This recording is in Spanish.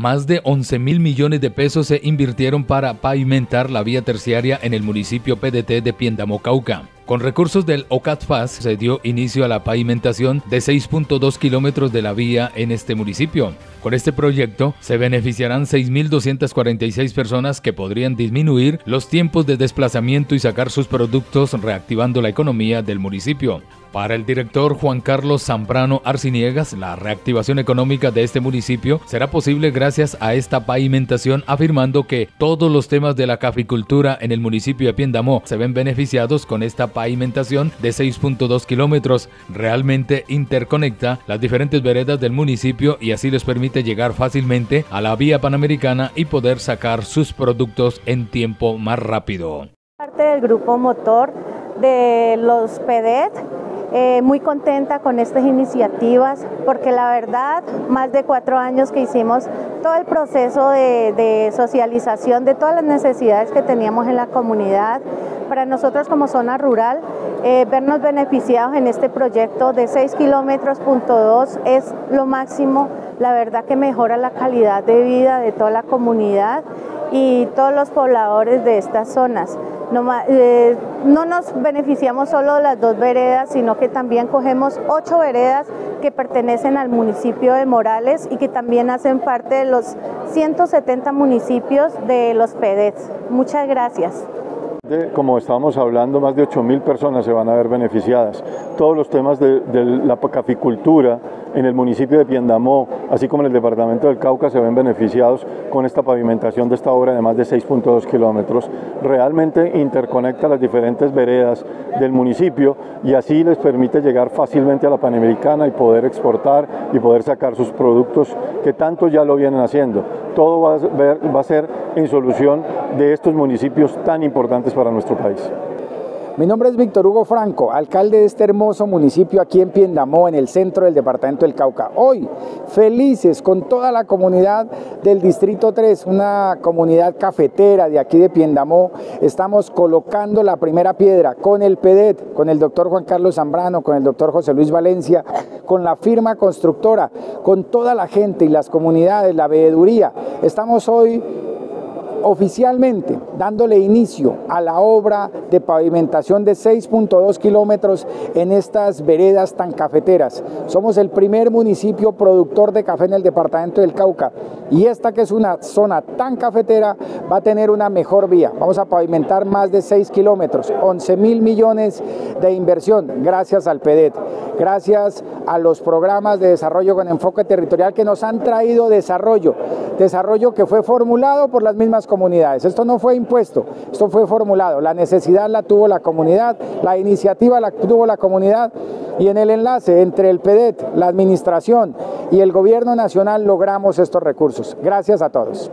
Más de 11 mil millones de pesos se invirtieron para pavimentar la vía terciaria en el municipio PDT de Piendamó, Cauca. Con recursos del OCATFAS se dio inicio a la pavimentación de 6.2 kilómetros de la vía en este municipio. Con este proyecto se beneficiarán 6.246 personas que podrían disminuir los tiempos de desplazamiento y sacar sus productos reactivando la economía del municipio. Para el director Juan Carlos Zambrano Arciniegas, la reactivación económica de este municipio será posible gracias a esta pavimentación, afirmando que todos los temas de la caficultura en el municipio de Piendamó se ven beneficiados con esta pavimentación de 6.2 kilómetros. Realmente interconecta las diferentes veredas del municipio y así les permite llegar fácilmente a la vía panamericana y poder sacar sus productos en tiempo más rápido. Parte del grupo motor de los PEDET eh, muy contenta con estas iniciativas porque la verdad, más de cuatro años que hicimos todo el proceso de, socialización de todas las necesidades que teníamos en la comunidad, para nosotros como zona rural, eh, vernos beneficiados en este proyecto de 6 kilómetros punto 2 es lo máximo, la verdad que mejora la calidad de vida de toda la comunidad y todos los pobladores de estas zonas. Eh, no, nos beneficiamos solo de las dos veredas, sino que también cogemos ocho veredas que pertenecen al municipio de Morales y que también hacen parte de los 170 municipios de los PEDES. Muchas gracias. Como estábamos hablando, más de 8.000 personas se van a ver beneficiadas. Todos los temas de, la caficultura, en el municipio de Piendamó, así como en el departamento del Cauca, se ven beneficiados con esta pavimentación de esta obra de más de 6.2 kilómetros. Realmente interconecta las diferentes veredas del municipio y así les permite llegar fácilmente a la Panamericana y poder exportar y poder sacar sus productos que tanto ya lo vienen haciendo. Todo va a, ser en solución de estos municipios tan importantes para nuestro país. Mi nombre es Víctor Hugo Franco, alcalde de este hermoso municipio aquí en Piendamó, en el centro del departamento del Cauca. Hoy, felices con toda la comunidad del Distrito 3, una comunidad cafetera de aquí de Piendamó, estamos colocando la primera piedra con el PEDET, con el doctor Juan Carlos Zambrano, con el doctor José Luis Valencia, con la firma constructora, con toda la gente y las comunidades, la veeduría. Estamos hoy oficialmente dándole inicio a la obra de pavimentación de 6.2 kilómetros en estas veredas tan cafeteras. Somos el primer municipio productor de café en el departamento del Cauca y esta que es una zona tan cafetera va a tener una mejor vía. Vamos a pavimentar más de 6 kilómetros, 11 mil millones de inversión gracias al PEDET, gracias a los programas de desarrollo con enfoque territorial que nos han traído desarrollo, desarrollo que fue formulado por las mismas comunidades. Esto no fue impuesto, esto fue formulado. La necesidad la tuvo la comunidad, la iniciativa la tuvo la comunidad y en el enlace entre el PEDET, la administración y el gobierno nacional logramos estos recursos. Gracias a todos.